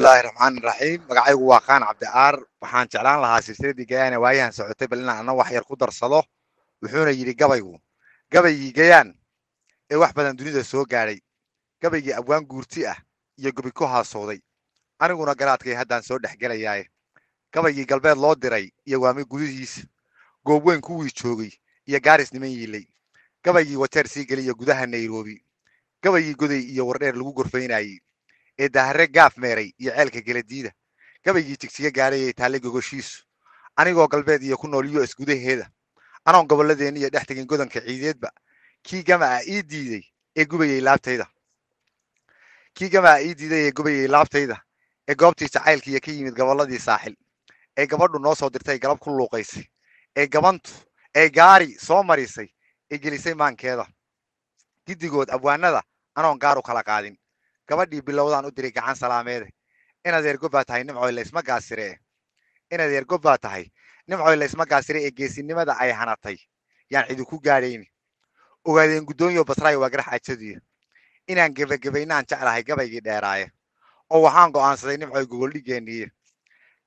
bismillaahi raxmaani raxiim magacaygu waa kaan cabdi aar. Waxaan jeclaan lahaa silsiladii gayaane waayahan socotay bal inaan ana wax yar ku darsado. Wuxuuna yidhi gabaygu gabaygii gayaan ee wax badan dunida soo gaadhay gabaygii abwaan guurti ah iyo gobi ku haasooday. Aniguna garaadkay haddaan soo dhex gelayaaye. Gabaygii galbeed loo diray iyo waami gudihiisa goob weyn kuwii joogay iyo gaaris niman yiilay. Gabaygii wateer sii geliya gudaha nairobi. Gabaygii goday iyo wardheer lagu gorfaynayey ee dahare gaaf meeray iyo ceelka geladiida gabaygii jigsiga gaadhay ee taallay gogoshiisu anigoo galbeed iyo ku nool us gudaheeda. Anoon gobolladeenna iyo dhex tegin godanka ciideedba kii gama ah ii diiday ee gubayey laabtayda. Kii gama ah ii diiday ee gubayey laabtayda ee goobtii jacaylkiiyo ka yimid gobolladii saaxil ee gabadhu noo soo dirtay galab ku luuqaysay ee gabantu ee gaari soo marisay ee gelisay maankeeda. Giddigood abwaanada anoon gaar u kala qaadin gabadhii bilowdaan u diray gacan salaameede inaad baa tahay nimcoy laysma gaasiree inaad baa tahay nimcoy laysma gaasire ee geesinimada ay hanatay. Yaan cidi ku gaadhayni. Ogaadeen guddoonyo basraay waa garax ajadiya inaan gebagabaynaan jeclahay gabaygii dheeraaye. Oo waxaan go'aansaday nimcoy gogoldhigeenniye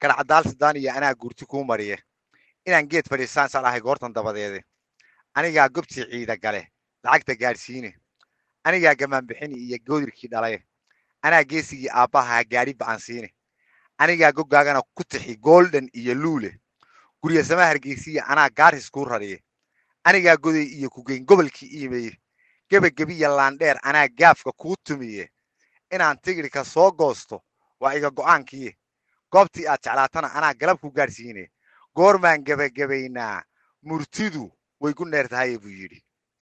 garcadaal sidaan iyo anaa guurti kuu mariye. Inaan geed fadhiisaan salahay goortan dabadeede. Anigaa gobtii ciida gale lacagta gaadhsiine. Anigaa gamaanbixini iyo goodirkii dhalaye anaa geesigii aabbahaa gaadhi ba'an siine anigaa goggaagana ku tixi golden iyo luule. Guryasama hargeysiya anaa gaaris kuu rariye anigaa goday iyo kugeyn gobolkii iimeeye gebagebiya laandheer anaa gaafka kuu tumiye inaan tigidhka soo goosto waa iga go'aankiiye goobtii aad jeclaatana anaa galab ku gaadhsiine goormaan gebagabaynaa murtidu way ku dheer tahaye buu yidhi